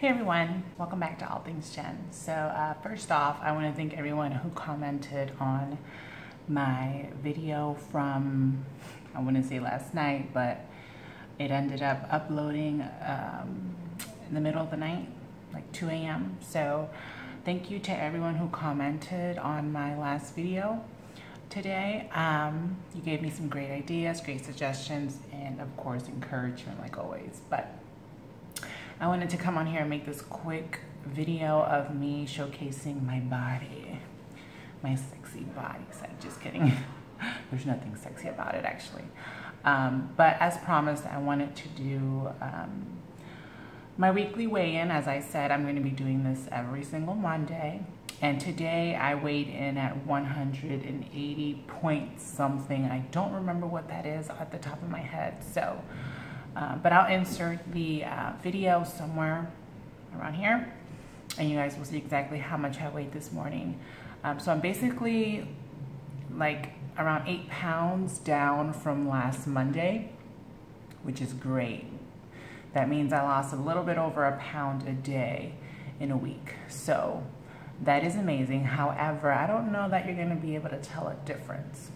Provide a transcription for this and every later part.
Hey everyone, welcome back to All Things Jen. So uh, first off, I want to thank everyone who commented on my video from, I want to say last night, but it ended up uploading um, in the middle of the night, like 2 a.m. So thank you to everyone who commented on my last video today. Um, you gave me some great ideas, great suggestions, and of course encouragement like always. But I wanted to come on here and make this quick video of me showcasing my body, my sexy body. So just kidding. There's nothing sexy about it actually. Um, but as promised, I wanted to do um, my weekly weigh-in. As I said, I'm going to be doing this every single Monday. And today I weighed in at 180 point something. I don't remember what that is at the top of my head. So uh, but I'll insert the uh, video somewhere around here and you guys will see exactly how much I weighed this morning. Um, so I'm basically like around eight pounds down from last Monday, which is great. That means I lost a little bit over a pound a day in a week. So that is amazing. However, I don't know that you're gonna be able to tell a difference.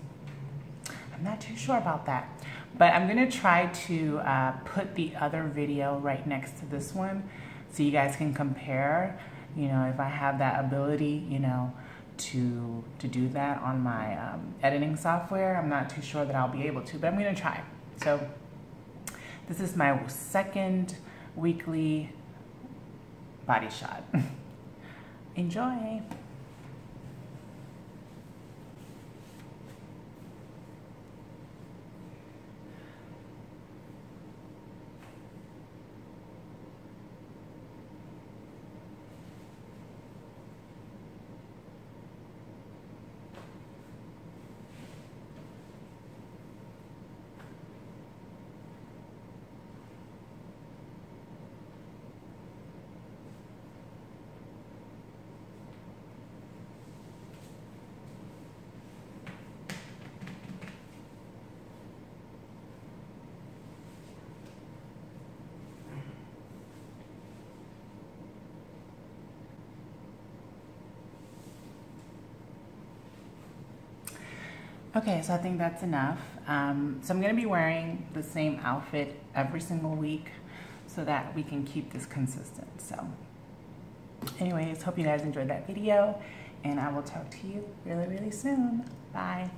I'm not too sure about that. But I'm gonna try to uh, put the other video right next to this one so you guys can compare, you know, if I have that ability, you know, to, to do that on my um, editing software. I'm not too sure that I'll be able to, but I'm gonna try. So this is my second weekly body shot. Enjoy. Okay, so I think that's enough. Um, so I'm gonna be wearing the same outfit every single week so that we can keep this consistent. So anyways, hope you guys enjoyed that video and I will talk to you really, really soon. Bye.